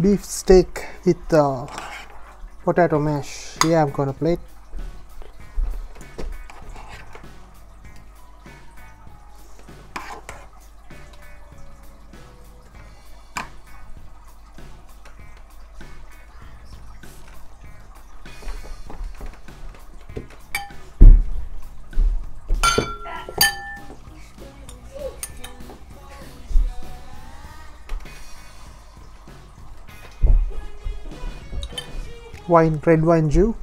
beef steak with uh, potato mash. Here I'm gonna plate wine red wine juice